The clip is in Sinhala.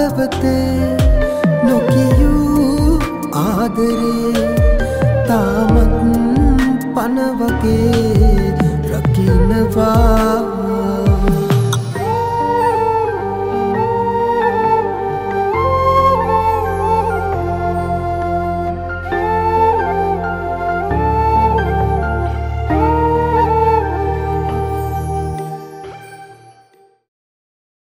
හදවතේ නොකියූ ආදරේ තාමත් පනවගේ